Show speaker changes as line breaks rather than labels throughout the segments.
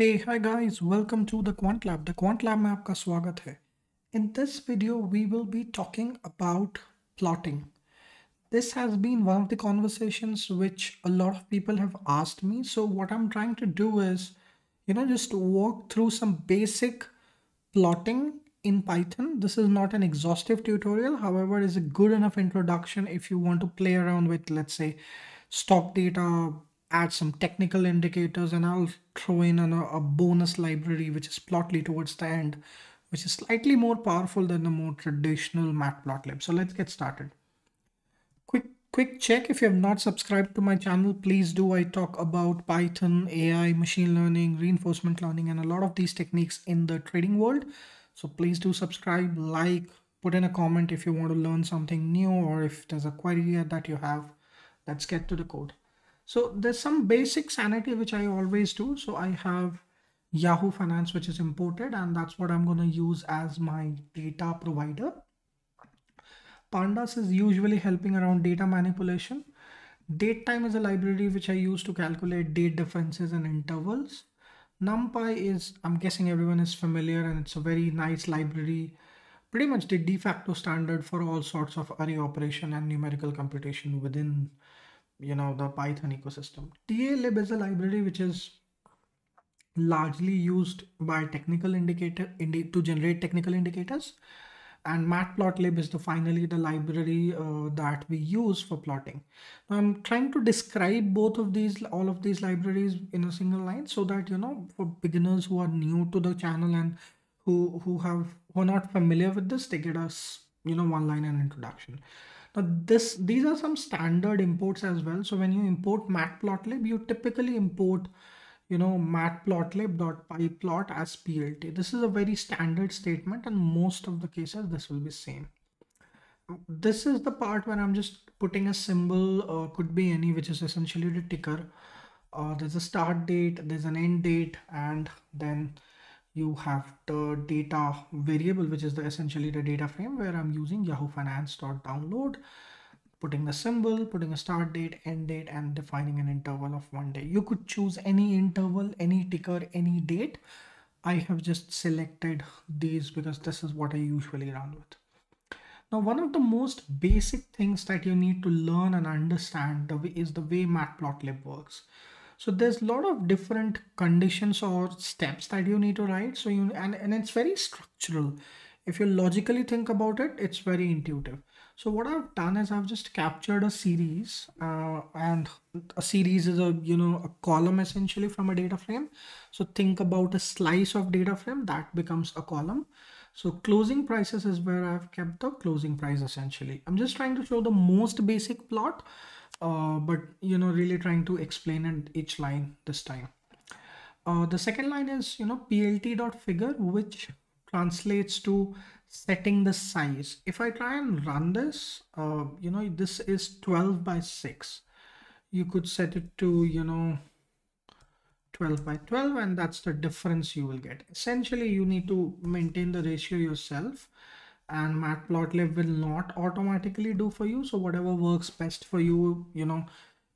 Hey, hi guys, welcome to the Quant Lab. The Quant Lab mein aapka swagat hai. In this video, we will be talking about plotting. This has been one of the conversations which a lot of people have asked me. So what I'm trying to do is, you know, just walk through some basic plotting in Python. This is not an exhaustive tutorial. However, is a good enough introduction if you want to play around with, let's say, stock data, add some technical indicators, and I'll throw in an, a bonus library, which is Plotly towards the end, which is slightly more powerful than the more traditional matplotlib. So let's get started. Quick quick check. If you have not subscribed to my channel please do. I talk about python ai machine learning reinforcement learning and a lot of these techniques in the trading world. So please do subscribe like put in a comment if you want to learn something new or if there's a query that you have. Let's get to the code so there's some basic sanity which i always do so i have yahoo finance which is imported and that's what i'm going to use as my data provider Pandas is usually helping around data manipulation. Datetime is a library which I use to calculate date differences and intervals. NumPy is, I'm guessing everyone is familiar and it's a very nice library, pretty much the de facto standard for all sorts of array operation and numerical computation within, you know, the Python ecosystem. TALib is a library which is largely used by technical indicator indi to generate technical indicators. And matplotlib is the finally the library uh, that we use for plotting. Now i'm trying to describe both of these all of these libraries in a single line so that you know for beginners who are new to the channel and who who have who are not familiar with this they get us you know one line and introduction now this these are some standard imports as well. So when you import matplotlib you typically import you know matplotlib.pyplot as plt this is a very standard statement and most of the cases this will be same. This is the part where i'm just putting a symbol uh, could be any which is essentially the ticker. Uh, there's a start date there's an end date and then you have the data variable which is the essentially the data frame where i'm using yahoo finance download putting the symbol, putting a start date, end date, and defining an interval of one day. You could choose any interval, any ticker, any date. I have just selected these because this is what I usually run with. Now, one of the most basic things that you need to learn and understand the way, is the way matplotlib works. So there's a lot of different conditions or steps that you need to write. So you and, and it's very structural. If you logically think about it, it's very intuitive. So what I've done is I've just captured a series uh, and a series is a, you know, a column essentially from a data frame. So think about a slice of data frame that becomes a column. So closing prices is where I've kept the closing price essentially. I'm just trying to show the most basic plot, uh, but you know, really trying to explain in each line this time. Uh, the second line is, you know, plt.figure, which translates to setting the size. If I try and run this, uh, you know, this is 12 by 6. You could set it to, you know, 12 by 12 and that's the difference you will get. Essentially, you need to maintain the ratio yourself and matplotlib will not automatically do for you. So whatever works best for you, you know,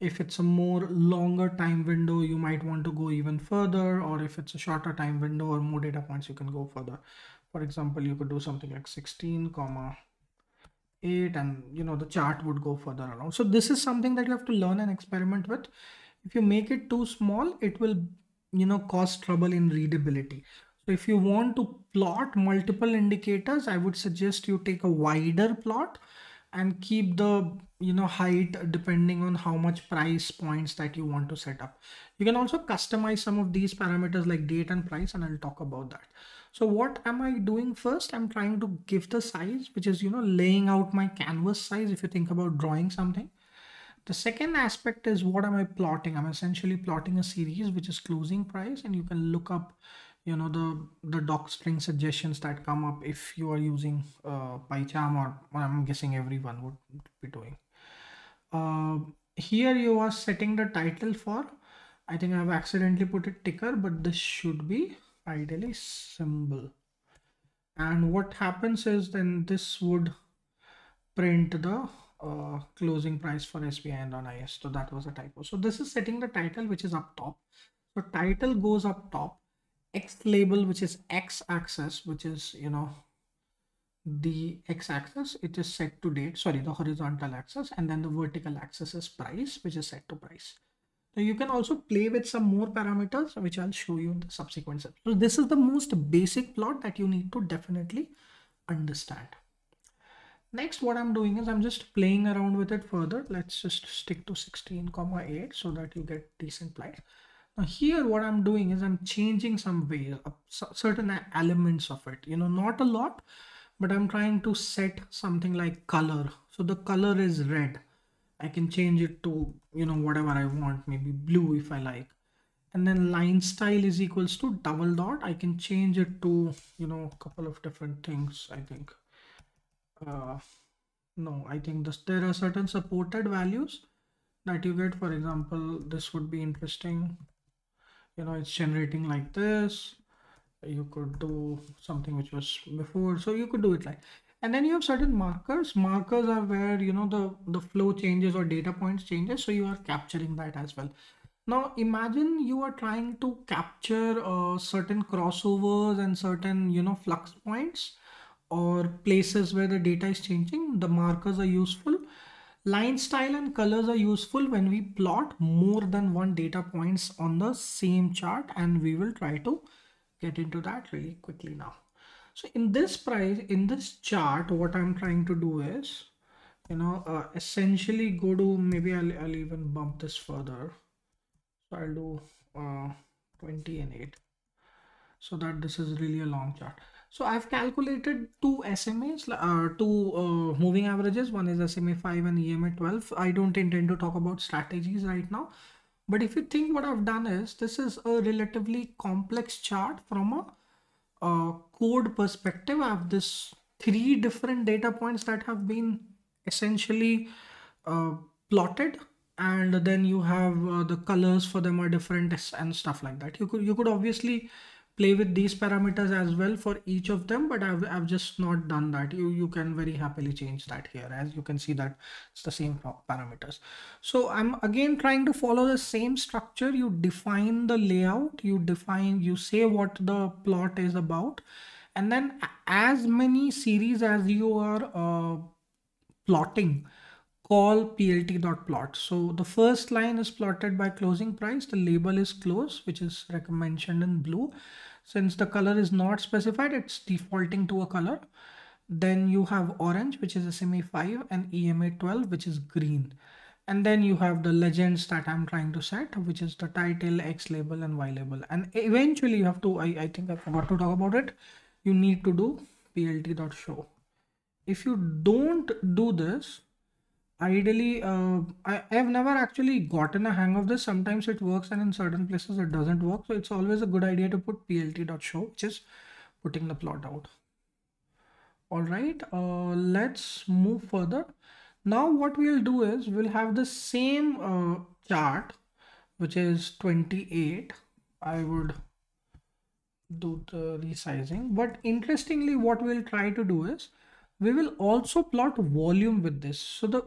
if it's a more longer time window, you might want to go even further or if it's a shorter time window or more data points, you can go further. For example you could do something like 16 comma 8 and you know the chart would go further along. So this is something that you have to learn and experiment with. If you make it too small it will you know cause trouble in readability so if you want to plot multiple indicators i would suggest you take a wider plot and keep the you know height depending on how much price points that you want to set up you can also customize some of these parameters like date and price and i'll talk about that so what am I doing first? I'm trying to give the size, which is, you know, laying out my canvas size if you think about drawing something. The second aspect is what am I plotting? I'm essentially plotting a series which is closing price and you can look up, you know, the, the Doc docstring suggestions that come up if you are using uh, PyCharm or I'm guessing everyone would be doing. Uh, here you are setting the title for, I think I've accidentally put a ticker, but this should be ideally symbol and what happens is then this would print the uh, closing price for SBI and on IS. So that was a typo. So this is setting the title which is up top. So title goes up top x label which is x axis which is you know the x-axis it is set to date sorry the horizontal axis and then the vertical axis is price which is set to price. So you can also play with some more parameters which i'll show you in the subsequent steps so this is the most basic plot that you need to definitely understand. Next what i'm doing is i'm just playing around with it further. Let's just stick to 16 comma 8 so that you get decent plot now here what i'm doing is i'm changing some way, uh, certain elements of it you know not a lot but I'm trying to set something like color. So the color is red. I can change it to, you know, whatever I want, maybe blue if I like. And then line style is equals to double dot. I can change it to, you know, a couple of different things, I think. Uh, no, I think this, there are certain supported values that you get. For example, this would be interesting. You know, it's generating like this. You could do something which was before. So you could do it like and then you have certain markers. Markers are where you know the the flow changes or data points changes. So you are capturing that as well. Now imagine you are trying to capture uh, certain crossovers and certain you know flux points or places where the data is changing. The markers are useful line style and colors are useful when we plot more than one data points on the same chart and we will try to get into that really quickly now. So in this price, in this chart, what I'm trying to do is, you know, uh, essentially go to, maybe I'll, I'll even bump this further. So I'll do uh, 20 and 8 so that this is really a long chart. So I've calculated two SMAs, uh, two uh, moving averages. One is SMA 5 and EMA 12. I don't intend to talk about strategies right now. But if you think what I've done is, this is a relatively complex chart from a, code perspective. I have this three different data points that have been essentially uh, plotted and then you have uh, the colors for them are different and stuff like that you could you could obviously play with these parameters as well for each of them but I've, I've just not done that. You you can very happily change that here as you can see that it's the same parameters. So I'm again trying to follow the same structure. You define the layout you define you say what the plot is about and then as many series as you are uh, plotting call plt.plot. So the first line is plotted by closing price. The label is close, which is mentioned in blue. Since the color is not specified, it's defaulting to a color. Then you have orange, which is SMA 5 and EMA 12, which is green. And then you have the legends that I'm trying to set, which is the title, X label and Y label. And eventually you have to, I, I think I forgot to talk about it. You need to do plt.show. If you don't do this, ideally uh, I, I have never actually gotten a hang of this. Sometimes it works and in certain places it doesn't work. So it's always a good idea to put plt.show which is putting the plot out. All right uh, let's move further. Now what we'll do is we'll have the same uh, chart which is 28 i would do the resizing. But interestingly what we'll try to do is we will also plot volume with this. So the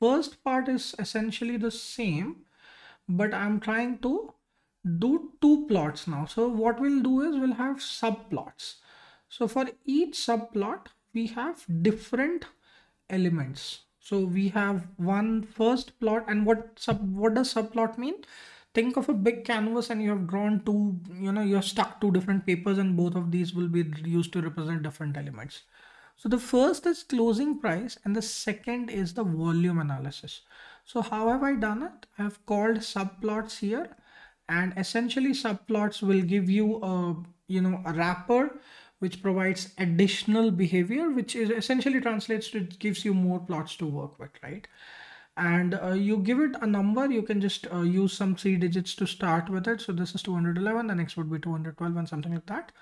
first part is essentially the same, but I'm trying to do two plots now. So what we'll do is we'll have subplots. So for each subplot, we have different elements. So we have one first plot and what sub what does subplot mean? Think of a big canvas and you have drawn two, you know, you have stuck two different papers and both of these will be used to represent different elements. So the first is closing price and the second is the volume analysis. So how have I done it? I've called subplots here and essentially subplots will give you a, you know, a wrapper which provides additional behavior, which is essentially translates to gives you more plots to work with, right? And uh, you give it a number, you can just uh, use some three digits to start with it. So this is 211, the next would be 212 and something like that.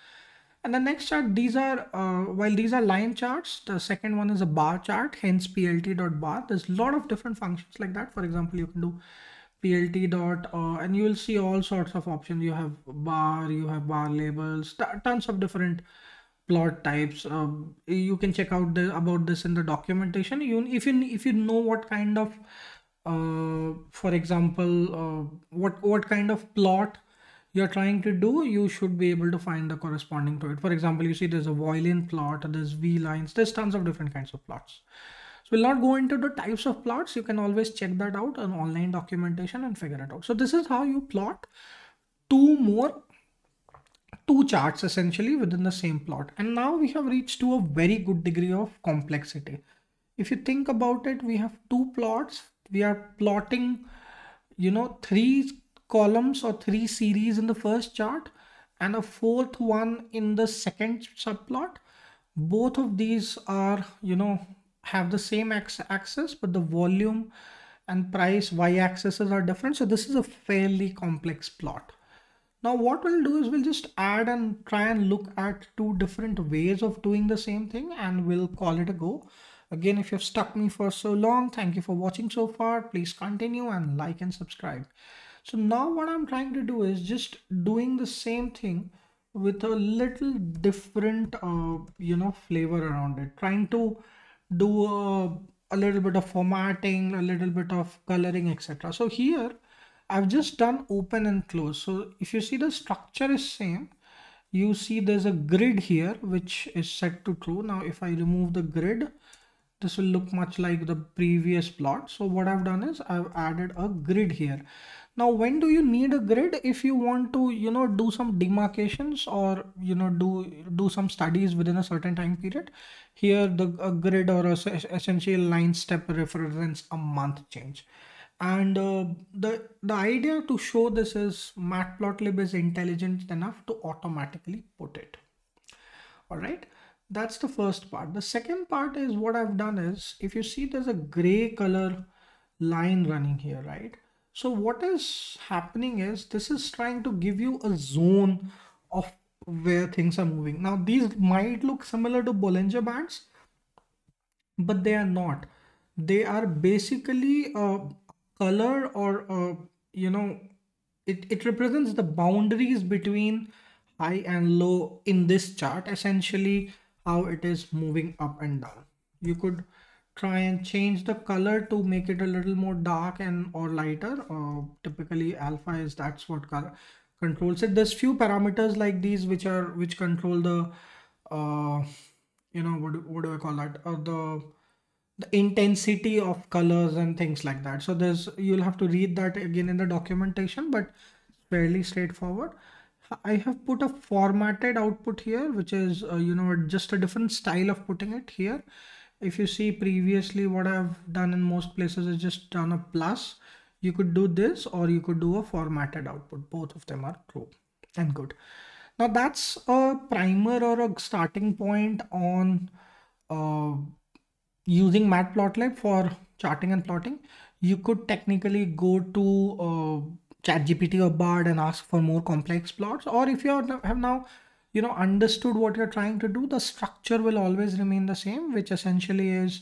And the next chart, these are, uh, while these are line charts, the second one is a bar chart, hence plt.bar. There's a lot of different functions like that. For example, you can do plt dot, uh, and you will see all sorts of options. You have bar, you have bar labels, tons of different plot types. Um, you can check out the, about this in the documentation. You, if you if you know what kind of, uh, for example, uh, what what kind of plot you're trying to do, you should be able to find the corresponding to it. For example, you see there's a violin plot, there's V lines, there's tons of different kinds of plots. So we'll not go into the types of plots. You can always check that out on online documentation and figure it out. So this is how you plot two more two charts essentially within the same plot. And now we have reached to a very good degree of complexity. If you think about it, we have two plots. We are plotting, you know, three columns or three series in the first chart and a fourth one in the second subplot. Both of these are, you know, have the same x-axis, but the volume and price y-axes are different. So this is a fairly complex plot. Now what we'll do is we'll just add and try and look at two different ways of doing the same thing and we'll call it a go. Again, if you've stuck me for so long, thank you for watching so far. Please continue and like and subscribe. So now what I'm trying to do is just doing the same thing with a little different, uh, you know, flavor around it. Trying to do a, a little bit of formatting, a little bit of coloring, etc. So here I've just done open and close. So if you see the structure is same, you see there's a grid here which is set to true. Now if I remove the grid, this will look much like the previous plot. So what I've done is I've added a grid here. Now, when do you need a grid? If you want to, you know, do some demarcations or, you know, do, do some studies within a certain time period, here the grid or a, essentially line step represents a month change. And uh, the, the idea to show this is Matplotlib is intelligent enough to automatically put it. All right. That's the first part. The second part is what I've done is if you see there's a gray color line running here, right? So what is happening is this is trying to give you a zone of where things are moving. Now these might look similar to Bollinger Bands, but they are not. They are basically a color or a, you know, it, it represents the boundaries between high and low in this chart, essentially how it is moving up and down. You could try and change the color to make it a little more dark and or lighter. Uh, typically alpha is that's what controls it. There's few parameters like these which are which control the uh, you know what, what do i call that? Uh, the the intensity of colors and things like that. So there's you'll have to read that again in the documentation but fairly straightforward. I have put a formatted output here which is uh, you know just a different style of putting it here if you see previously what I've done in most places is just done a plus. You could do this or you could do a formatted output. Both of them are true and good. Now that's a primer or a starting point on uh, using matplotlib for charting and plotting. You could technically go to uh, ChatGPT or Bard and ask for more complex plots. Or if you have now you know understood what you're trying to do the structure will always remain the same which essentially is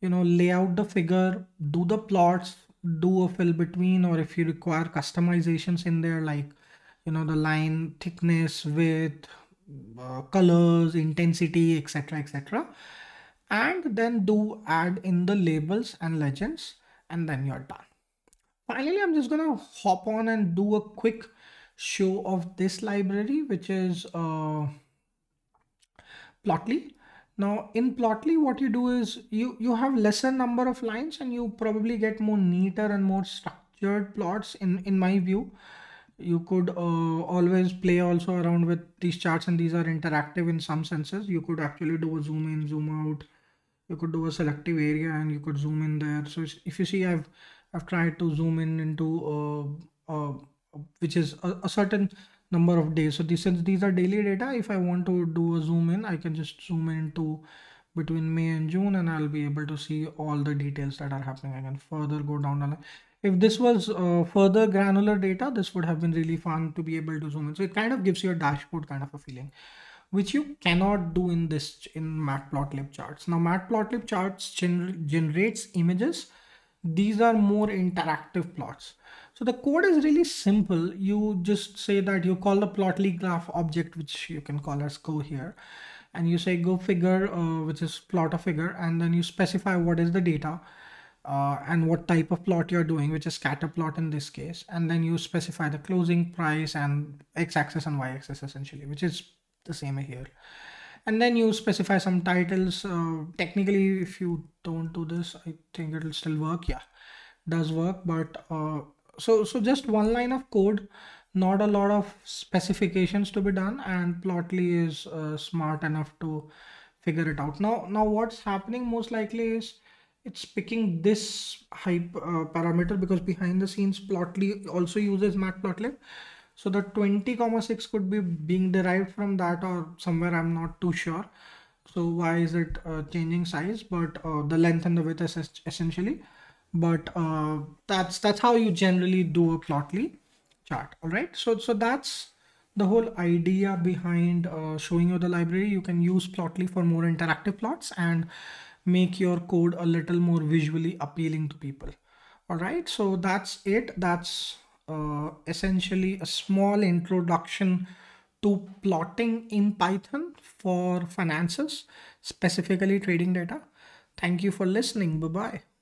you know lay out the figure do the plots do a fill between or if you require customizations in there like you know the line thickness width uh, colors intensity etc etc and then do add in the labels and legends and then you're done. Finally i'm just gonna hop on and do a quick show of this library, which is uh, Plotly. Now in Plotly, what you do is you, you have lesser number of lines and you probably get more neater and more structured plots in, in my view. You could uh, always play also around with these charts and these are interactive in some senses. You could actually do a zoom in, zoom out. You could do a selective area and you could zoom in there. So if you see, I've I've tried to zoom in into uh, uh, which is a, a certain number of days. So these, since these are daily data, if I want to do a zoom in, I can just zoom into between May and June and I'll be able to see all the details that are happening. I can further go down the line. If this was uh, further granular data, this would have been really fun to be able to zoom in. So it kind of gives you a dashboard kind of a feeling, which you cannot do in this in Matplotlib charts. Now Matplotlib charts gener generates images. These are more interactive plots. So the code is really simple. You just say that you call the plotly graph object, which you can call as go here. And you say go figure, uh, which is plot a figure. And then you specify what is the data. uh, and what type of plot you're doing, which is scatter plot in this case. And then you specify the closing price and x-axis and y-axis essentially, which is the same here. And then you specify some titles. Uh, technically, if you don't do this, I think it'll still work. Yeah, does work. But uh, so so just one line of code, not a lot of specifications to be done, and Plotly is uh, smart enough to figure it out. Now now what's happening most likely is it's picking this hype uh, parameter because behind the scenes plotly also uses matplotlib so the 20 comma 6 could be being derived from that or somewhere i'm not too sure. So why is it uh, changing size? But uh, the length and the width is essentially. But uh, that's that's how you generally do a plotly chart. All right? So so that's the whole idea behind uh, showing you the library. You can use plotly for more interactive plots and make your code a little more visually appealing to people. All right? So that's it. That's uh, essentially a small introduction to plotting in python for finances specifically trading data. Thank you for listening. Bye bye